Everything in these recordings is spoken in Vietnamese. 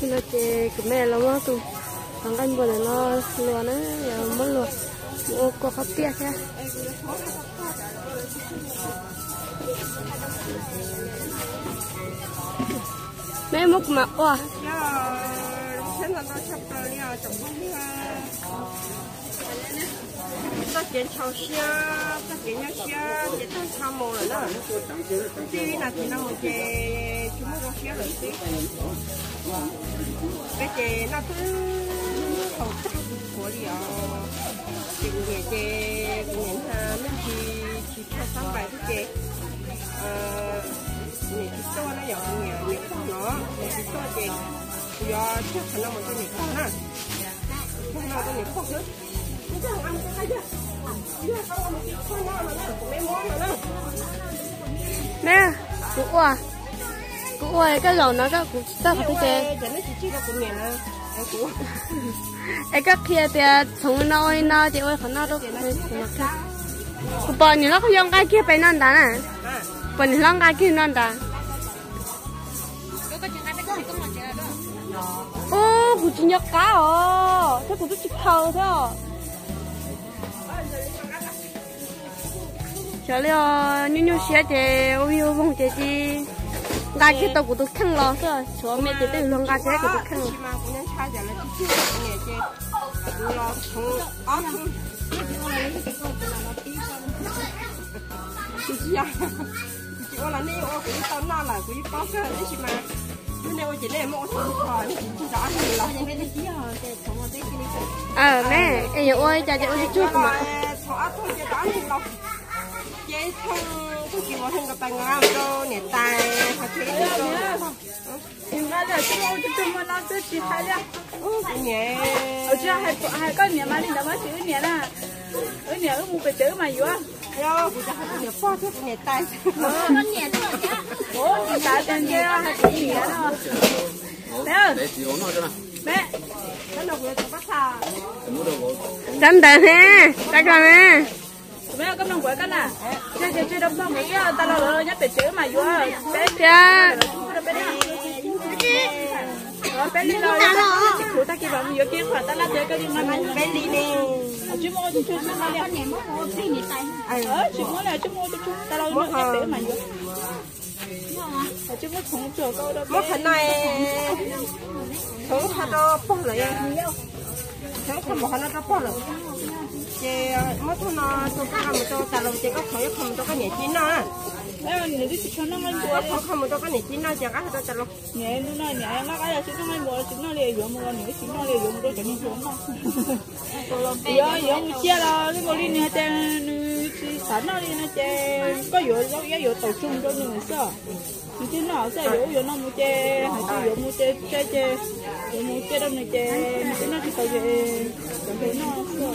khi nó chè cái mẹ nó mất tu thằng anh bữa này nó lừa nó giờ mất lừa mua có phát tiết thế mẹ múc mặt quá ta kiến chào xia ta kiến nhau xia để ta chào mồ rồi đó chứ là thì nó một cái chúng nó xia rồi chứ cái chế nó cứ hậu chắc của đi ở cái nghề chế cái nghề mình chỉ chỉ cho sáu bài cái chế ờ nghề chỉ to nó nhỏ nghề những con nó nghề chỉ to chế giờ chắc khả một cái nghề con ha chắc nó cái con nữa nè cụ à cụ ơi cái lồng nó các cụ ta phải thế cái các kia thì à, chúng nó ơi nó thì ơi phần nó đâu cụ bọn nó không dùng cái kia phải non đá nè bọn nó dùng cái kia non đá. Ô cụ chỉ nhóc cá ô thế cụ chỉ khâu thôi à. À. cho liệu như như xe thì ô yêu vong thì chỉ gà cái tàu của tôi khăn lo thôi chỗ mẹ thì tôi luôn gà cái của tôi khăn chị ô là nêu ô cũng tao na là cũng có cái đấy chị mà nêu chị nêu mua xong rồi chị rõ thì là những cái đấy chứ hả chị không có cái à mẹ em ơi cha cha ơi chút mà thôi thôi chị rõ thì lâu chế thông tôi chỉ muốn hình cái tay ngang cho nè tay hoặc thế cho em nói là chúng tôi chúng tôi nói tôi chỉ hay là nhẹ. Ở chưa hay hay có nhà mà đi đâu mà chữ nhà là ở nhà ở một cái chữ mà vừa yo bây giờ hay nè phô thế nè tay con nhà thôi chứ ủa thì tại tên kia hay chữ nhà đó mẹ ơi. Mẹ. Nó đâu có bắt xa chân tệ nè chắc rồi nè mẹ có nông quậy cái nào chơi chơi chơi đông đông cái ta lo lo nhắc về chữ mà vừa bé cha rồi bé đi lo chị phụ ta kia bạn vừa kia phải ta làm chơi cái đi mà bé đi nè. Chú mua chú chú mua đi. Ờ chú mua là chú mua chú ta lo nhắc về mà chú đâu mất hình này. không thật đâu bỏ lại không không một nó bỏ lại chị mất thôi nó tôi có làm cho ta lâu chị có khỏi không cho cái nhẹ chín nó Đấy, nếu đi cho nó mình có không không cho cái nhẹ chín nó chị có cho ta lâu nhẹ nó nói nhẹ nó cái là chúng nó mình mua chúng nó liền dùng mua nếu chúng nó liền dùng đôi chẳng dùng mà giờ giờ mua chia là cái người đi nè trên sẵn nó đi nè trên có giờ có giờ tập trung cho người sao thì chứ nó sẽ giờ giờ nó mua chè hay chứ giờ mua chè chè chè. Giờ mua chè đâu này chè chứ nó chỉ tao chè thấy nó sao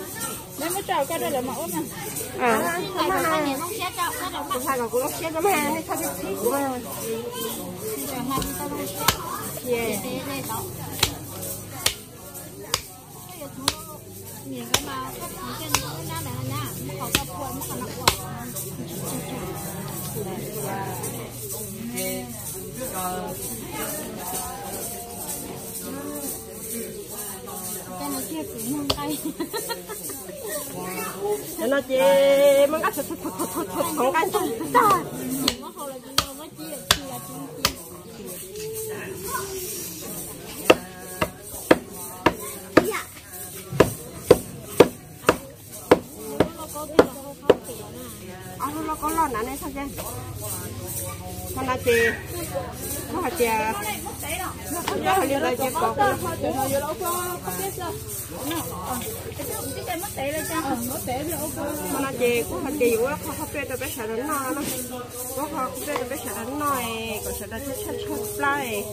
còn nó còn nó nó nó nó tàu nó tôi tôi thì nó phải mà thì đâu mà hạt chị của người ta trở nó chứ về nghe nhá thì tôi nhất thời rồi lá thì tao chọc qua là mà nó chết nếu mới cái đây là mẫu nè à không phải là cũng nó chết lắm ha nên sao biết gì của mà yeah Để nó chị mang cái sụt sụt sụt sụt thật không cái sụt biết tôi biết sợ đến nó nó có không biết tôi biết sợ đến nó có sợ đến chết chết chết lại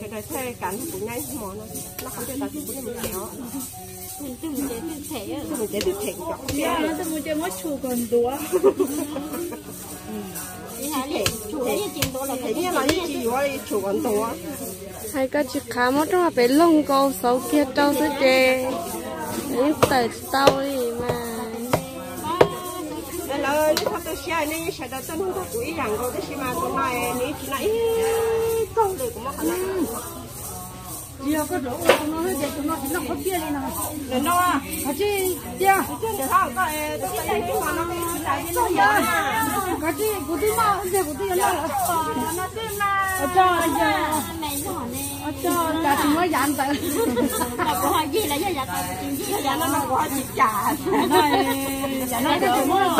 sợ đến thế cảnh cũng nhanh mà nó. Nó không biết tại sao cũng mình kéo mình tự mình tự thể mình chỉ được thiệt chọc dạ nó tôi muốn chơi mất chủ còn đùa. Là như chị chữ khá mất trong bé lông câu sáu kia trâu thứ chê những tờ sau đi. mà nên là như thật tôi xe nên sẽ đã chân không có ý rằng có cái gì mà tôi nói ní chỉ nói câu được cũng mất khả năng giờ có rượu nó hơi đẹp nó chỉ nó có bia đi nào. Để nó à. À chứ chưa để họ có tôi có thấy cái mà nó lại nó giờ có chứ của tôi mà giờ của tôi là ở cho giờ ở cho cả chúng nó dán tới giờ nó nó có chỉ trả giờ nó được mua nó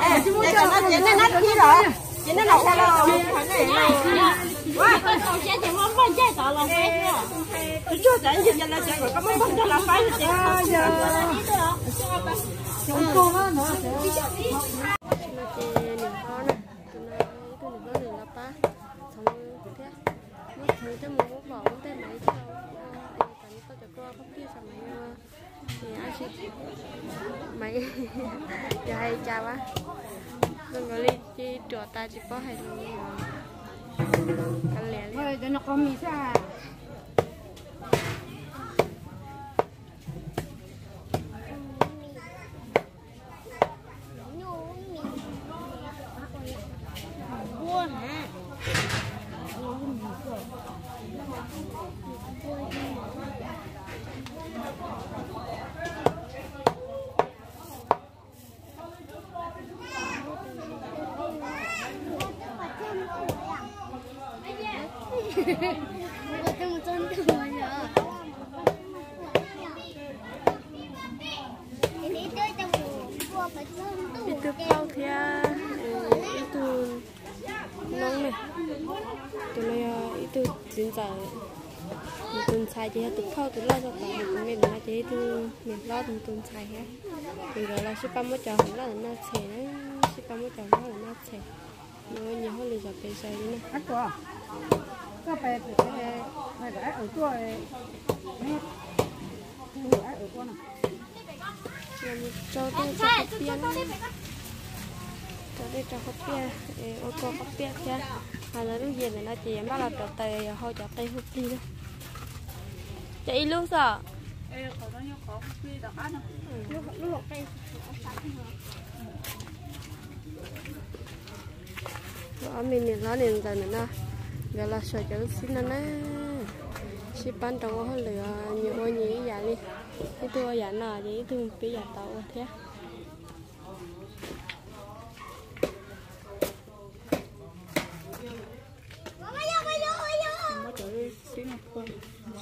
Ê, chứ muốn cho nó chuyện này nó kia rồi chuyện này nó sao đâu phải này tôi chưa chạy gì cho nó chạy rồi. Có mấy con cho nó phải thì giờ chúng cô nó nó nó chê niềm khó nè tụi nó tụi nó niềm là ba xong thế mất thứ cho mình muốn bỏ tên máy cho anh có cho cô không kia sao máy thì ai chị mày, giờ hay chào á đừng có đi chi trò ta chỉ có hay căn lẻ thôi cho nó có mì xa itu 진짜 tụi xài chỉ tụi kau tụi lo cho tụi mình mình là chỉ tụi mình lo tụi tụi xài hết mình gọi là ship một chồng lo là nó chè đấy ship một chồng lo là nó chè nó nhiều hơn là giờ phải xài đi nè ăn quá có phải phải phải phải ở chỗ này ở chỗ nào cho tôi cho bia cho cho hộp bia ô tô hộp bia cha hay là lúc gì này nó chỉ bắt là trò tay hồi trò tay hộp đi đó chị lúc sao Ê, có bao nhiêu có đi đặt không? Lúc lúc cây. ở mình thì nó liền nữa giờ là sợi cho xin nó nè ship bán trong có lửa nhiều hơn nhiều giá đi cái tôi giá nào vậy tôi bây giờ tàu thế Mà trời ơi, nó không.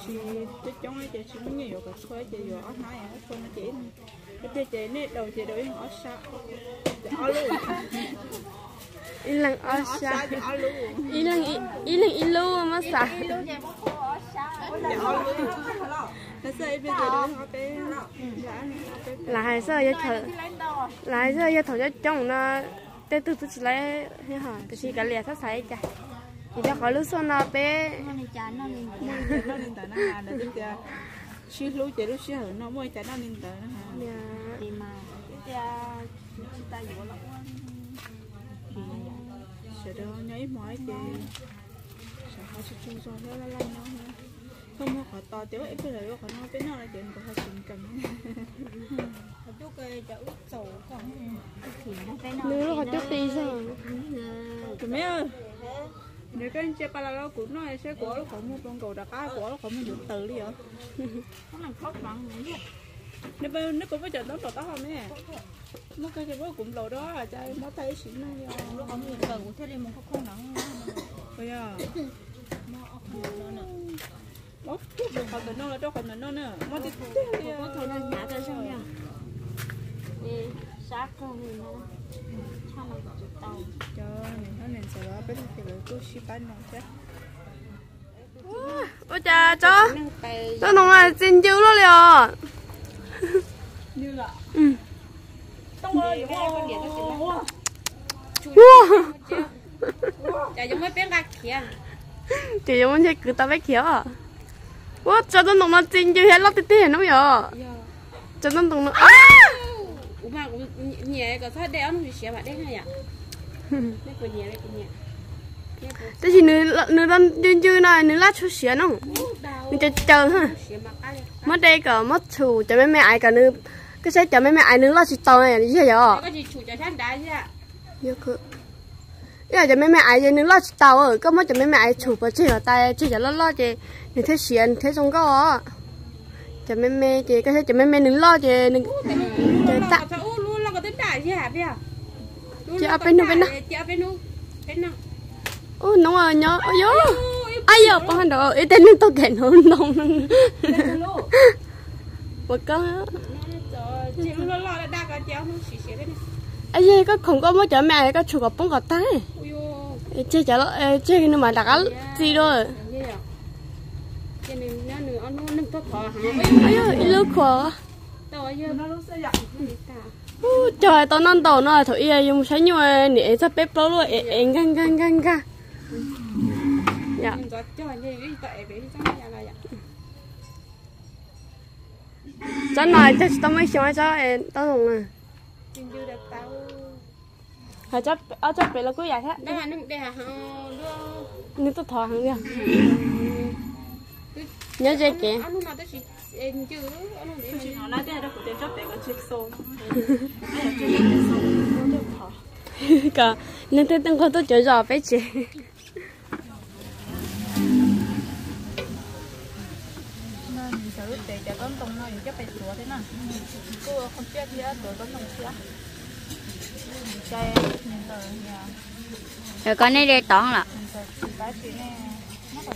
Xí chết chống ấy chị xí nó nhiều cả xoay chị vừa ở hai ở không nó chỉ. Cái chị chị này đầu chị đối họ sao. Ở luôn. ilang chị luôn. ilang ilang ilu mà sa Chị giờ họ bé. Dạ, họ bé. là hai sơ giờ thở là hai sơ giờ thở cho chồng nó tê từ từ lấy hả từ chỉ cả lìa sát sải chả thì cho khỏi lúc xuân nó bé. Nó nó là. Xí lú chị lúc xí hở nó mới tại nó lên tại nó hà. nhà sợ đó nhảy mỏi chị. Sợ họ sẽ chung cho nó lăn nó không có họ to tiểu ít cái này họ nói cái nó là chuyện của họ chuyện cầm nếu lúc họ chút đi sao? Tụi mấy ơi nếu cái chơi ba la của nó sẽ của nó không một con cầu đặc cá của nó không một dụng từ đi vậy nếu bên nếu cũng có chuyện đó rồi tao không nè nó cái cái bữa cũng lâu đó à trai nó thấy xịn nó nó không được cần của thế đi một không nặng bây giờ bóc được khỏi tận nó là đâu khỏi tận nó nữa mà thì có thời gian nhả ra xong nha đi sát con mình nó cho nó nó ôi cha chó. Nó nóng là chín dữ luôn liền. Như là. Ừ. Chả giống mấy bé gạch kia chỉ giống cứ tao à cho nó là chín dữ hết lắm tí tí nó vậy cho nó nó à mà nhẹ có sao đeo nó bị xé mà đen hay à? Đây của nhẹ đây của nhẹ. Thế thì nữ nữ đang dư dư này nữ lát chút xíu nó. Nữ chờ chờ ha xé cái mất đây cả mất chủ cho mấy mẹ ai cả nữ. Cái xe cho mấy mẹ ai nữ lát chỉ tao này gì vậy có gì chủ cho thanh đá chứ ạ? Yêu cứ yêu cho mấy mẹ ai nữ lát chỉ tao ở có mất cho mấy mẹ ai chủ bớt chỉ ở tay chỉ cho lát lát chứ. Nữ thế xíu thế xong có cho mấy mẹ chứ cái cho mấy mẹ nữ lát chứ nữ chơi tạ. sao luôn là có tính đá chứ hả giờ chị ở bên đâu bên đâu? chị ở bên đâu bên nào ô nó à nhớ ôi yo ai giờ bao hành đó ít tên tôi kể nó nông một con chị lo lo là đa cái chéo nó xì xì đấy ai giờ có không có mấy chỗ mẹ có chụp bông gọt tay chả lo chơi cái mà cái gì rồi cho nên nó thọ khó trời tao non tàu nó thôi yêu dùng sáng nhưng để nè sao bếp lâu luôn em gan gan gan gan dạ cho nói chắc tao mới xem cho em tao dùng à hả chắc ở chắc phải là cứ vậy thế đó là nó để hả nếu tôi thò hàng đi nhớ chơi kìa. Anh nói tới chị em chứ anh nói để nó nói thế đó của tiền chốt để có chiếc xô cả nên thế từng có tôi chơi trò bé chị. Để cho con tông nó chắc phải sửa thế nào. Cô không biết gì á tụi con tông chơi nhà. Rồi con này đây toán là nhìn tờ chỉ bái chị nè nó còn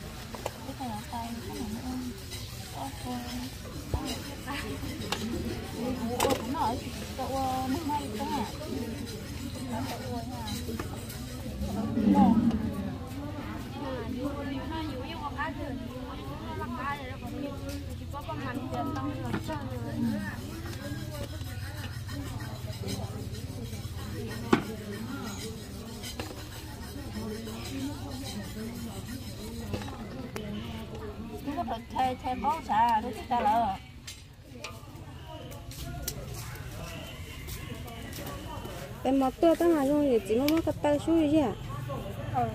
bắt tay nhìn đây để nhìn cô học tên là nó phải thay thay có xà để chúng ta lỡ em mà tôi tao ngày rồi chỉ nó cái tay suy gì à ờ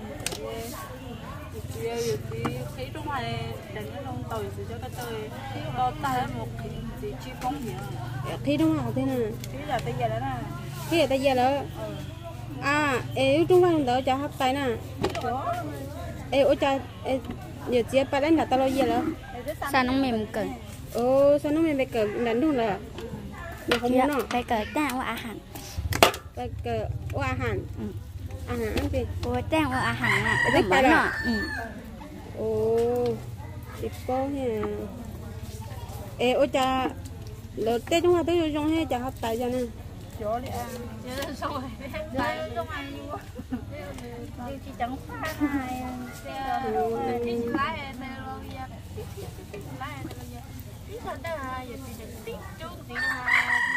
trong này đánh cái nông tàu thì cho cái tơi có tay một thì chỉ chi phóng gì khi đúng nào thế nè? chứ là bây giờ đó nè khi là đây giờ đó à ê trong văn đó cho hấp tay nè ê ôi cha giờ chia ba lên là tao lo giờ sao nó mềm cởi? ô sao nó mềm bị đánh đúng là giờ không muốn nó cởi tao à hẳn bị cờ ô à hẳn. À hẳn ăn gì? Cô tao à hẳn à Biết rồi. à ừ. Ô thì có nha ê ôi cha lỡ tết chúng ta tới trong hay cha hấp tay cho nè. Chỗ đi ăn. Xong rồi. Tại trong luôn. Đi chỉ chẳng phá này đi lái em luôn nha lái luôn nha đi thật đó là giờ thì được tí chút tí là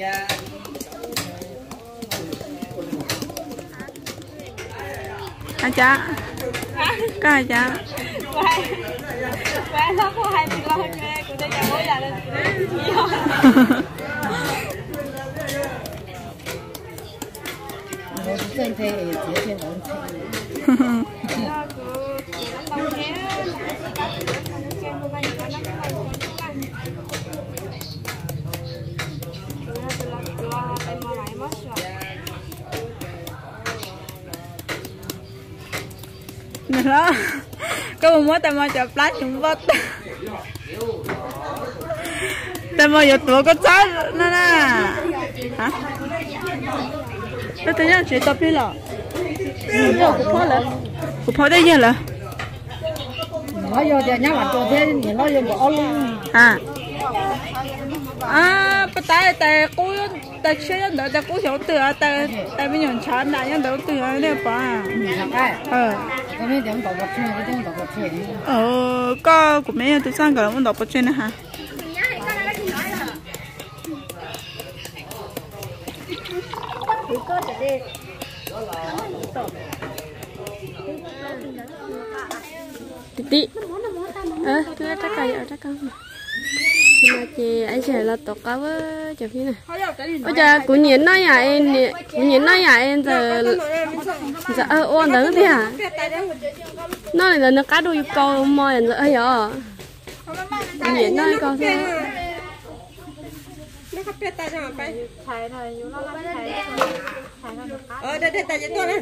Aja. Có ai cha? Ba nó có hai mươi con nghe, cô tới nhà bố già lên. Hãy subscribe cho kênh Ghiền Mì Gõ Để không bỏ lỡ những video hấp dẫn đó có một mối tay mơ cho plát chúng vớt tay mơ giờ tuổi có chết nó nè hả tao thấy là chỉ tập đi lọ nhớ cũng khó lắm cũng khó đấy nhớ lắm nó vô thì nhá bạn cho thế thì nó vô bỏ luôn à à bắt tay tay cú tay chơi nhân đó tay cú xuống từ tay tay bên nhon chán đại nhân đó từ này bỏ à ờ ờ có của mấy tôi sang cái muốn đọc trên này hả tí tí ờ tôi đã chắc ở chắc cả chị ấy sẽ là tổ cáo với chị phi này. Bây giờ cũng nhìn nói nhà em cũng nhìn nói nhà em giờ giờ ơ ôn đó thế à? Nó là nó cá đuôi câu mò giờ ấy giờ nhìn nói câu thế nó khắp biết ta cho mà bay thầy thầy nó thầy ờ đây đây ta dẫn tôi này.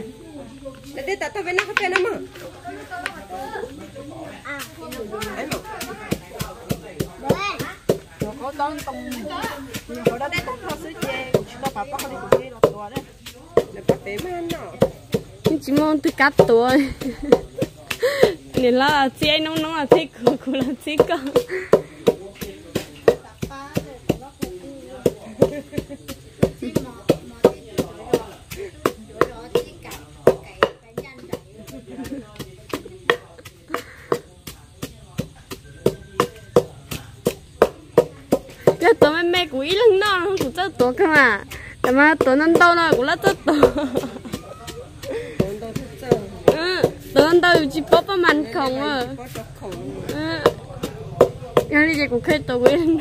Đây đây ta tôi bên nó khắp biết nó mà 我当当，好了，那当老师姐，那爸爸和你不是老多嘞，那爸爸们呢？你只忙都干多，你那姐弄弄啊，这苦苦了这个。quý lưng nó cũng rất tốt cơ mà tao mà tớ nâng tao nó cũng rất tốt tớ nâng tao chỉ bóp bóp mạnh không à cái này cũng khơi tớ quý lưng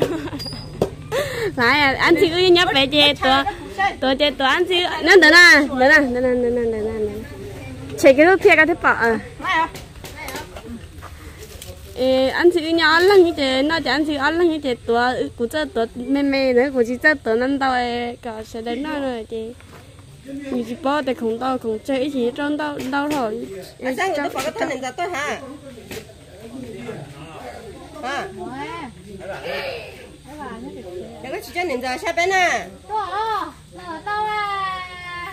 à anh chị cứ nhấp về chị tớ tớ chị tớ anh chị nè tớ nè tớ nè tớ nè tớ nè cái lúc kia cái thứ bảo à 诶，俺是伢阿冷一节，那只俺是阿冷一节多，古只多妹妹呢，古只只多恁到诶，搞些的那那的，你是包的空到空这一起装到到好。阿三，你都跑到他人家对哈？啊？那个去叫人家下班呢？到啊，那到啊。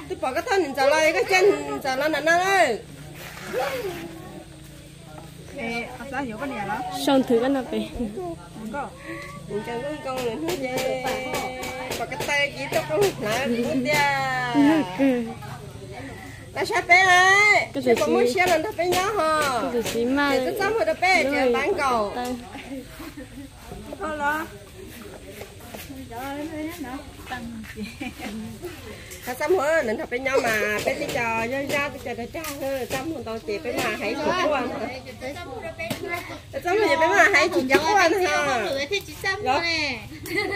都跑到他人家了，一个叫人家了，哪哪了？sơn thử cái nào vậy chẳng có con này hết vậy và cái tay chỉ cho con là cũng đi ta sẽ bé ấy cái gì cũng muốn xem lần ta bé nhớ hả cái gì mà để tôi sắm hồi ta bé để bán cầu thôi lo Trời ơi, nó tăng เนี่ยกูจะตัวนั้นตัวเอก็แสดงนั่นเลยเจ๊อยู่จีป๊อแต่ของตัวของเจ๊อีกทีจ้องตัวตัวหรอ ไอ้ช่างตัวปกติเนี่ยจะตัวฮะฮะเดี๋ยวก็ชี้เนี่ยจะใช่ไหมน่ะ Ủa, nó ở đâu à?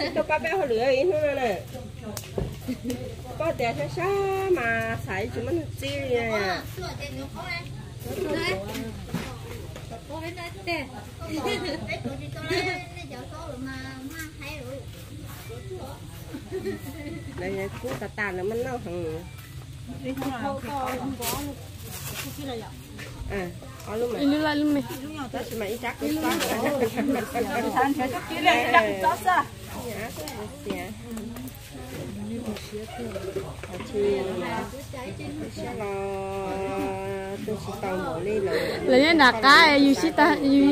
ตัวปกติเนี่ยจะลอยก็เจนจะลอยนั่นน่ะเลย thì à sao hiểu cái này đó ช่องถือกันนะไป có hết đấy thế cái tụi chị cho lấy giờ số rồi mà mà hay rồi đây cú tà tà là mình nó hằng đi không có không có cái này ạ à ở lúc này lúc này lúc này đó thì mày chắc cái đó cái này chắc đó sao nhá cái này chị sẽ là lấy cái nạc cá yêu xí ta yêu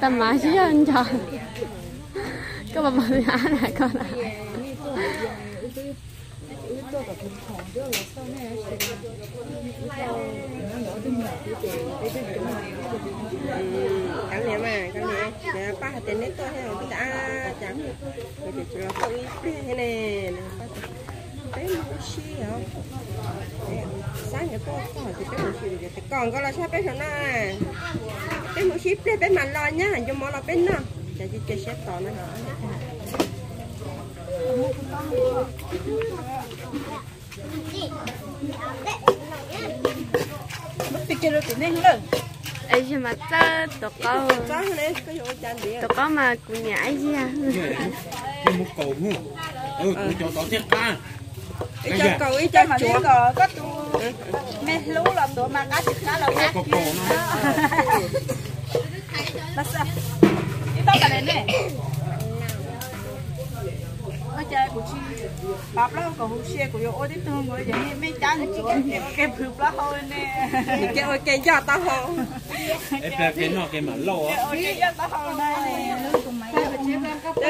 tâm mà xí anh cho các bà bảo giá này con ạ cắn nè mà cắn nè nè ba hạt tiền nít tôi hay là ta chẳng rồi thì chúng nó không ít thế này xí không sáng giờ tôi có hỏi thì cái một xí thì còn có là sao bé thằng này cái một ship lên lo nhá hành cho món là bên nào chả chỉ cái xếp nó mất tiền kia rồi tiền nên rồi ấy chứ mà ta tụi có có có tụi có mà cũng nhảy gì à một cầu mu ừ cho tao chết ca ý cho cầu ý cho cho mà chuột nếu có có tu mẹ lú là tụi mà cá thịt cá là khác nó là sao? Tao cả này nè. Ở chơi của chi. Bắp đó có hút xe của yo ở đây tôi ngồi vậy mấy trái thì chỗ cái bự đó thôi nè. Cái ôi cái cho tao hồ em phải cái nó cái mà lâu á? Cái đó thôi này đây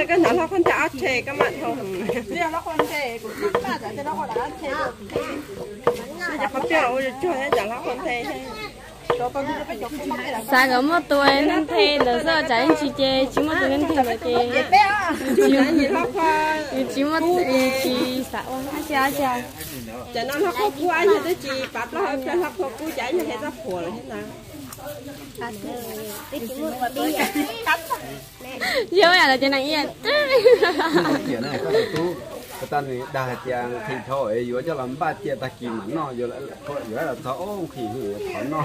cái nào nó không thể áp chế cái mặt không? Giờ nó không thể của chúng ta giờ nó còn thể bây giờ không biết rồi cho nó chẳng nó không thể cho con đi cái chỗ không phải là sao có một tuổi nên thế là sao chạy chị chơi chỉ một tuổi nên thế nó khoa chỉ một chị sao á cha cha cho nó nó không qua như thế chị bắp nó cho nó không cú chạy như thế nó phù là thế nào bây giờ là trên này yên chuyện này có thể tu cái ta này đa chàng thì thôi vừa cho làm ba chia ta kìm mà nó vừa lại có vừa là thọ ô khỉ hử thọ nó.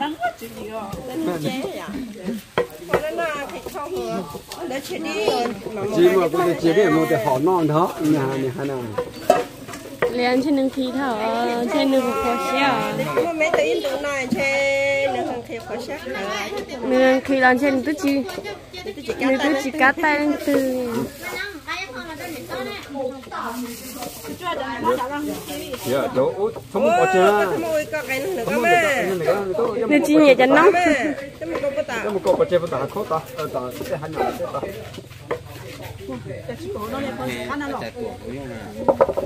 Đang quá chuyện gì rồi. Nên chế chế mà chỉ mà cũng được chỉ để một cái họ non đó. Nhà này hà nào xe mà mấy tự in tụ này chế nữa hơn khi có sắc lại mình khi làm trên tôi chỉ tôi chỉ mình tôi chỉ cắt tay lên từ giờ chỗ không ôi có chưa có mùi có cái nữa không có cái nên chỉ nhẹ cho nó. Mà cái một cậu có chơi với ta khó ta. Ở ta hai nhỏ cái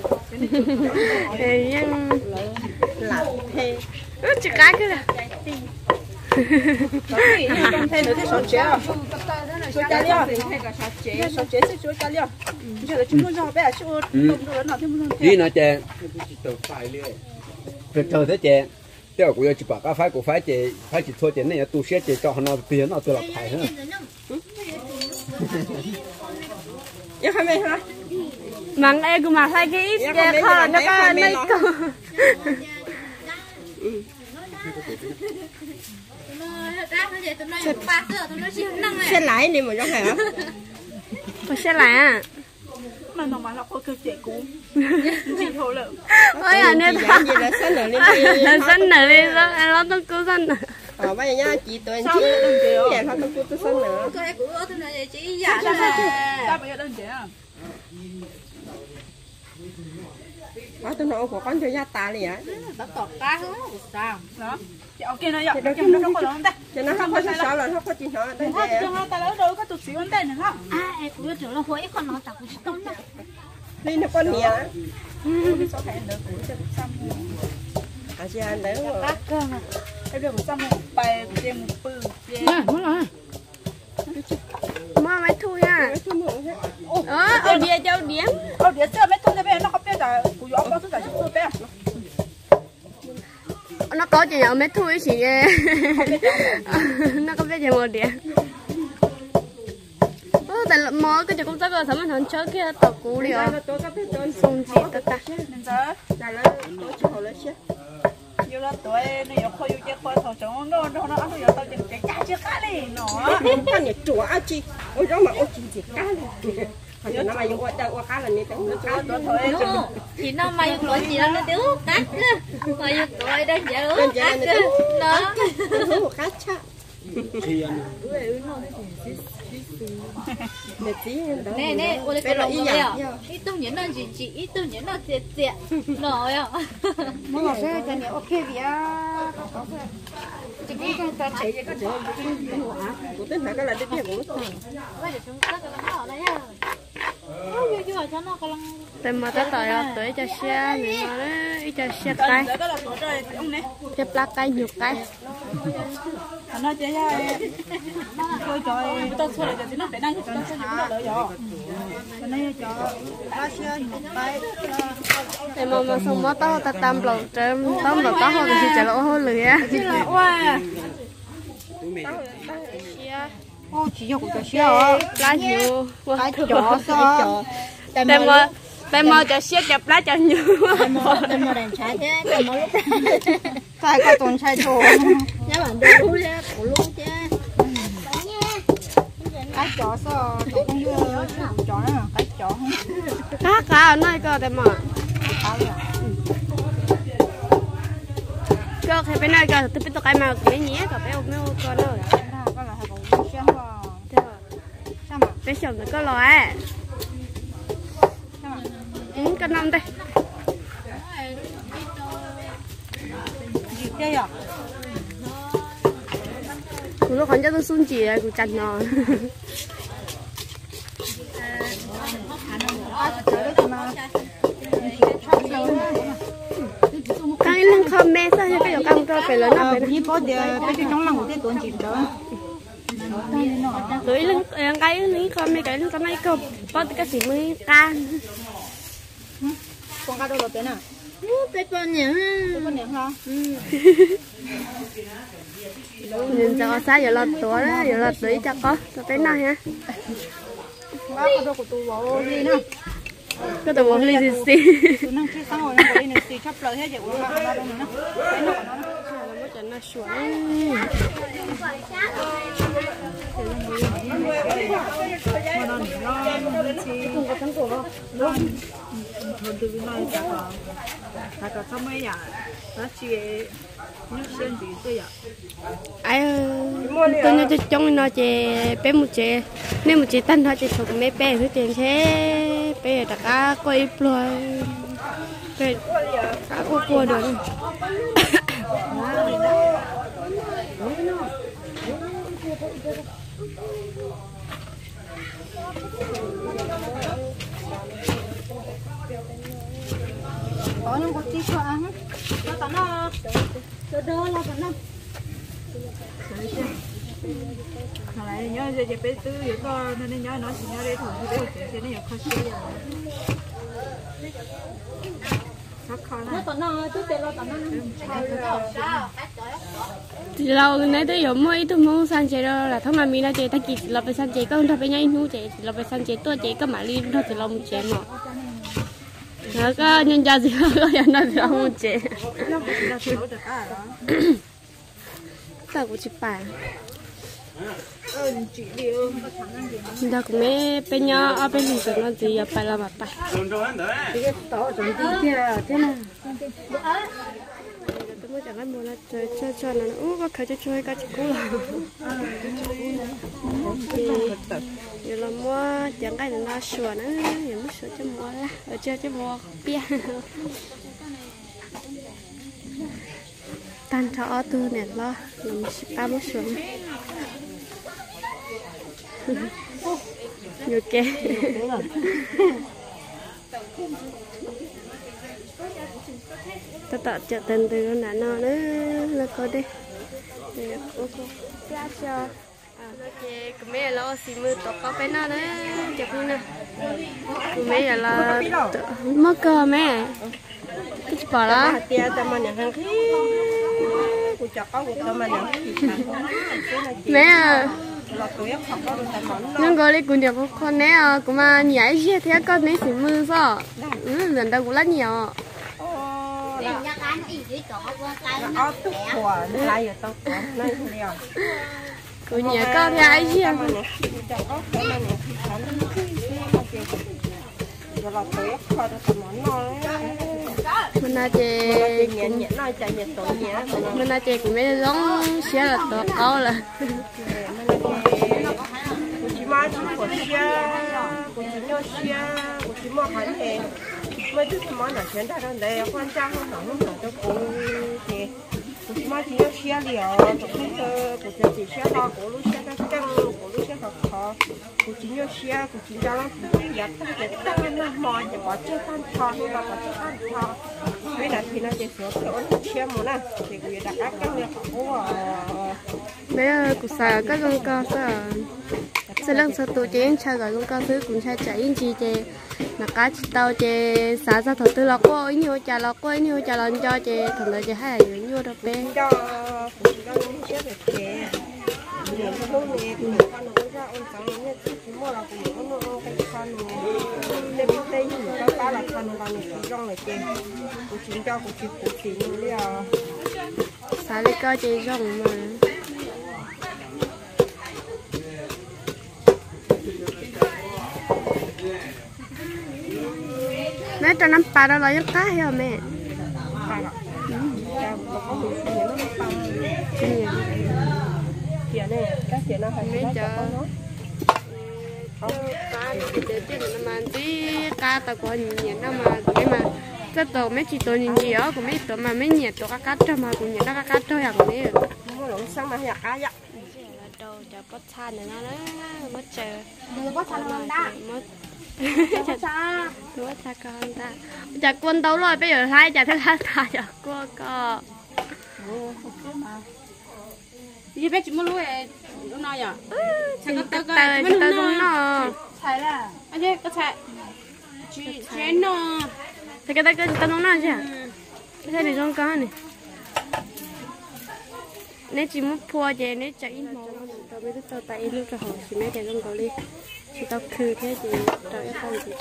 ta thì là thế chỉ cái cái là trong thêm nữa cái sốt chế à sốt cá liêu sốt chế sẽ sốt cá liêu giờ là chúng nó cho bé chú không được nó thêm một đi nó chè. Việc chờ thế chè tiêu của chỉ bảo cái phải của phải chè phải chỉ thua chè này tu sửa chè cho nó tiền nó tự là phải hơn yêu không mày hả mang ai cũng mà sai cái ít cái khó nó có nơi có xe lái đi mà cho hả? Có xe lại à? Mà nó mà nó có cơ chế cũ. Chỉ thôi lợ ôi à nên gì gì là xe nữa lên đi dân nở lên đó nó tôi cứ dân nở ờ bây giờ nha chị tuần chị dạ thôi tôi tôi xe nữa ta bây giờ đơn chế à ờ tôi nói của con cho gia ta liền đó. Chị ok nó giờ nó nó có nó đây. cho nó không có sao sao là không có chị nói. Đây Thôi, cho nó ta lấy đôi có tụt xíu anh đây nữa không? đi nó con nhẹ Số thẻ được của cho được xăm à chị anh đấy rồi. Cái được của xăm một bài của tiền một bự mà mày thui à? Ờ ở địa châu điểm Ờ, đĩa xưa thôn này bé nó không biết là của gió có thứ cả chút bé nó có chỉ ở mấy thui chỉ nó có biết gì một điểm Ơ, tại là mò cái chỗ cũng chắc là sắm thằng chơi kia tàu cũ đi à có sung chỉ tất cả là nó chưa hồi lấy xe Yêu là tuổi nó yêu khôi yêu chết khôi thầu chống nó nó nó nó yêu tao chỉ cái nó nhỉ chúa chùa chị ôi đó mà ôi chị chị cá liền thì nó mà qua đâu qua cá là như thế cá Nó thôi chị nó mà dùng lỗi nó thiếu cắt mà dùng đây giờ Đơn cắt nó một cá chắc nè nè tôi cái lồng rồi à ít tôi nhớ nó gì chị ít tôi nhớ nó tiệt tiệt nổi à mà mà cho nên ok vậy à ta chạy cái chỗ của tính phải cái là đi tiếp cũng tốt bây giờ chúng ta cái lồng ở đây à cái tại mà tỏi là tới cho xe mình mà đấy cho xe Cái cái là cho plak cái nhục cái Nó ra Thôi trời Tôi lại thì nó phải năng cho nó sẽ những đỡ rồi Cái này cho Nó sẽ một tay tại mà mà xong mất tao ta tam lầu trơm tao mà tao hồi thì chỉ là ô lười á. Chứ là oa ô chỉ cho của cho xíu lá nhiều cái chó sao tem mơ tem mơ cho xiết chập lá cho nhiều Em mua em mua đèn trái thế, em mua lúc cái cái tuần sai chỗ nhớ bạn đưa lú thế, cổ lú chứ. cái chó sao tôi không biết chó nữa cái chó cá cá nói cơ tem mơ cơ khi bên này cơ tôi biết tôi cái mà cái nhé cơ bé ôm nó cơ nữa có bé chồng nó cơ lo á ừ cái năm đây cũng nó còn cho tôi xuân chỉ là cũng chặt nó cái lưng không mẹ sao cho cái đồ căng cho phải lớn nó phải như có để cái trong lòng của cái tuần chỉ đó rồi lưng cái lưng không mẹ cái lưng cái này cơ có cái gì mới can con cá đâu rồi tên à Bé con nhỉ? con nhỉ ha nhìn cho sao giờ lọt tuổi đó giờ lọt tuổi cho có cho tới nào ha cá đâu của tôi bảo gì nữa cái tụi một ly gì xí tôi năng khi sáng rồi năng đi nữa xì chấp lời hết vậy của nó cái nó nó nó cả sao mấy nhà nó chỉ nhớ xem gì tôi à ai tôi nói cho chúng nó chè bé một chè nếu một chè tân nó chè thuộc mấy bé thứ tiền thế bé đặt cá coi ploi bé cá cua cua được có những cái tí cho ăn. Nó tao nó cho đỡ là tao nó. Này nhớ giờ giờ bé tư giờ to nên nhớ nó chỉ nhớ đây thôi thì bé nó khó khó này. Tao nó chứ tao tao nó. Thì lâu nãy tới giờ mới tôi muốn sang chơi đó là tháng năm mình đã chơi ta kỳ là phải sang chơi có hơn phải nhảy nu chơi là phải sang chơi tôi chơi có mà đi thôi thì lâu chơi mà nó có nhân gia gì có nhân nó thì lâu một chơi nó thấy được cả đó ta cũng chị cũng mấy bên nhau ở bên mình nó gì ở phải là mà Trốn trốn đấy. tao chuẩn bị thế nào mới chẳng ai muốn là chơi chơi chơi nó ú có khởi chơi chơi cái chỉ cũ là giờ là mua, chẳng cái nó sửa nữa, giờ mới sửa cho mua là ở ờ, chơi cho mua bia. Tan cho ô tô nè, lo. Làm ba mươi sửa. Nhiều kê ta tạo chợ tình từ nãy nó nữa là có đi. Để cô cô cho nó chè của mẹ là xì mưa tổ có cái nào nữa chụp như nè của mẹ là mất cơ mẹ. Cái chụp bỏ đó tia tao mà nhận hàng khí. Của chọc có của tao mà nhận mẹ à. Được nhưng có đi cùng đẹp con nè à cũng mà nhảy xe thế con nè xì mưa sao ừ lần đầu cũng rất nhiều. Nhắc cái nó ý cái chỗ con cái nó áo túc của lại giờ tao nhận chọc có được tao món ngon mình là nhẹ mình là chè cũng mấy giống xe là to cao là chị mai chị của xe của chị nhớ xe của chị mua hành hè mấy thứ món là chuyển ra đây quan trang không hẳn không hẳn cho cô thì ờ, của chị mai chị nhớ xe liều của chị của chị chị xe to của lúc xe nó căng của lúc xe thật khó của chị nhớ xe của chị ra nó cũng giặt tất cả tất cả nó mò chỉ bỏ chơi tan thò hay là bỏ chơi tan thò với lại thì nó chỉ sửa sửa xe một nè thì người đặt các cái này của bé cụ xài các con. co sao sẽ lần sau tụ chế cha gọi con con thứ cũng cha chạy in chi mà cá chị tao chế xả ra thật tư lọc có ấy nhiều chả lọc có ấy nhiều chả lần cho chế thằng đời chế hay là nhiều đâu bé cho xả những chiếc về rong mà. Mẹ cho năm ba đó là cá hiểu mẹ ba nó này cá tiền nó phải lấy cho cá để tiền nó mà tí cá tao mà cái mà cái tổ mấy chị tổ nhiều nhiều của mấy tổ mà mấy nhiệt tổ cá cá cho mà cũng nhìn đó cá cá cho hàng cũng nhiều sang mà nhà cá vậy đâu cho bắt chan nữa nó nó mất chờ mất Chà chà. Đúng cha con ta chả quân đấu rồi bây giờ hai chả thấy là ta chả quân co đi bé chúng mua lúa lúc nào nhở vậy chỉ tơ tơ tơ đúng nó chạy là anh chị có chạy chị chị nó thì cái tay cái tơ đúng nào chứ cái này trong cá này nếu chỉ muốn phua về nếu chạy ít màu tao mới tao tay lúc cho họ chỉ mấy cái trong có đi chị tao khư thế thì tao ép không gì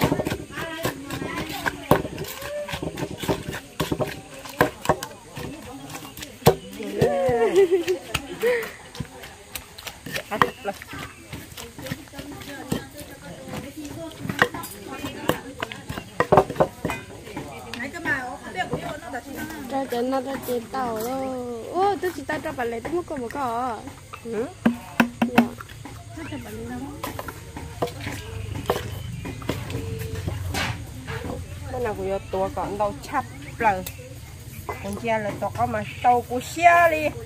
cá thật nó cho chị tàu rồi ô tôi chỉ ta cho bạn lấy tôi muốn có một cỏ ừ. dạ nó nào cũng tua còn đâu chắp lời còn chia là tao có mà tàu của xe đi.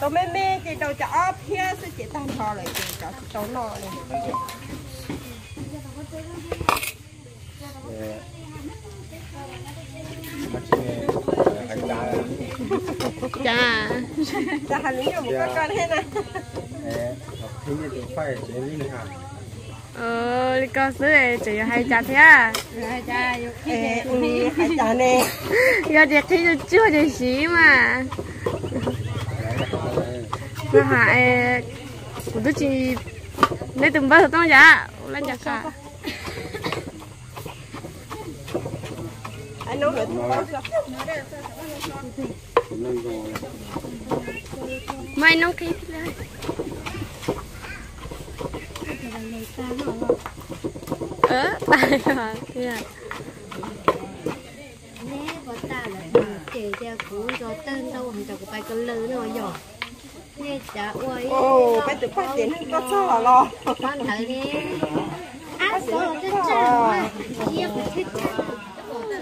Tao mê mê thì tao cho phía sẽ chỉ tăng thò lại thì tao chỉ tao nọ này. Dạ cha hành lý một cái con này. Thế như tôi phải chế lý hả? Ờ đi coi sữa này chỉ hay chặt thế à hai cha nè. Giờ thì khi chưa thì xí mà. Nó hại của tôi chỉ lấy từng bao giờ tao giá lên chặt cả anh nói được mày nấu cái lên ờ tại mà à Nè, có ta là chị cho cũng cho tên đâu hình cho của bài con lư nó rồi nè chả ơi ồ bây giờ phát triển có sao lo con thử đi ăn số là cái chân mà chia của thích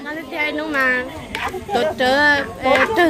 nó đi chơi nó mà trợ Ủa, trừ